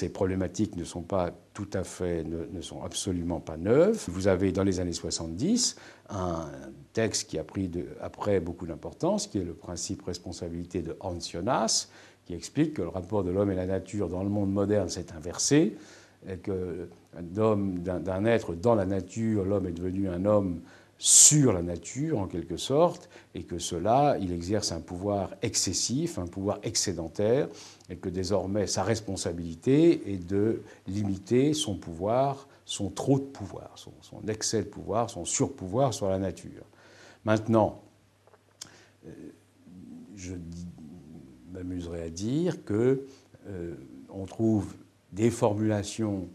ces problématiques ne sont pas tout à fait, ne, sont absolument pas neuves. Vous avez dans les années 70 un texte qui a pris après beaucoup d'importance, qui est le principe responsabilité de Hans Jonas, qui explique que le rapport de l'homme et la nature dans le monde moderne s'est inversé, d'un être dans la nature, l'homme est devenu un homme sur la nature en quelque sorte, et que cela, il exerce un pouvoir excessif, un pouvoir excédentaire, et que désormais sa responsabilité est de limiter son pouvoir, son trop de pouvoir, son, excès de pouvoir, son surpouvoir sur la nature. Maintenant, euh, je m'amuserai à dire que euh, on trouve des formulations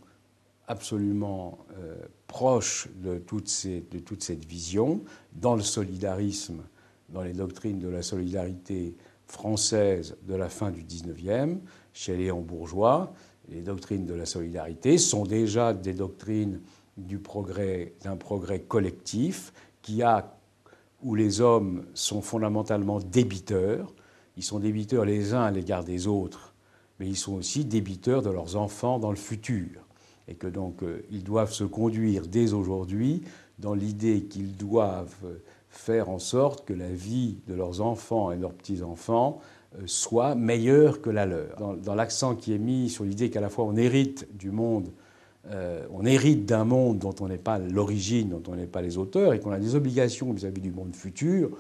absolument euh, proche de toute, de toute cette vision dans le solidarisme, dans les doctrines de la solidarité française de la fin du XIXe, chez Léon Bourgeois. Les doctrines de la solidarité sont déjà des doctrines du progrès, d'un progrès collectif qui a, où les hommes sont fondamentalement débiteurs. Ils sont débiteurs les uns à l'égard des autres, mais ils sont aussi débiteurs de leurs enfants dans le futur et que donc euh, ils doivent se conduire dès aujourd'hui dans l'idée qu'ils doivent faire en sorte que la vie de leurs enfants et de leurs petits-enfants euh, soit meilleure que la leur. Dans, l'accent qui est mis sur l'idée qu'à la fois on hérite du monde, euh, on hérite d'un monde dont on n'est pas l'origine, dont on n'est pas les auteurs, et qu'on a des obligations vis-à-vis du monde futur,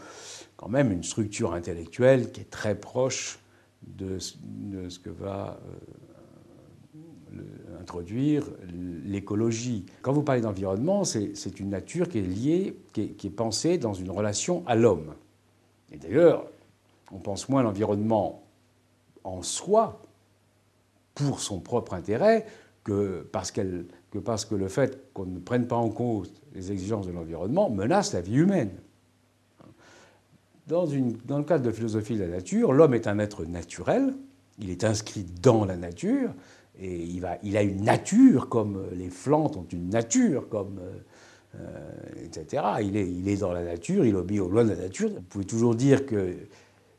quand même une structure intellectuelle qui est très proche de, ce que va introduire l'écologie. Quand vous parlez d'environnement, c'est une nature qui est liée, qui est, pensée dans une relation à l'homme. Et d'ailleurs, on pense moins à l'environnement en soi, pour son propre intérêt, que parce que le fait qu'on ne prenne pas en compte les exigences de l'environnement menace la vie humaine. Dans, le cadre de philosophie de la nature, l'homme est un être naturel, il est inscrit dans la nature, et il, a une nature comme les plantes ont une nature, comme, euh, euh, etc. Il est, il est dans la nature, il obéit aux lois de la nature. Vous pouvez toujours dire que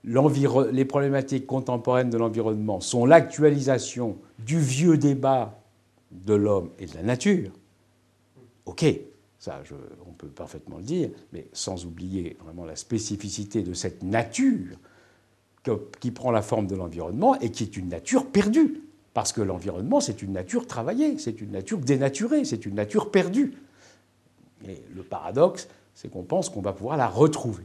les problématiques contemporaines de l'environnement sont l'actualisation du vieux débat de l'homme et de la nature. OK, ça on peut parfaitement le dire, mais sans oublier vraiment la spécificité de cette nature qui prend la forme de l'environnement et qui est une nature perdue. Parce que l'environnement, c'est une nature travaillée, c'est une nature dénaturée, c'est une nature perdue. Et le paradoxe, c'est qu'on pense qu'on va pouvoir la retrouver.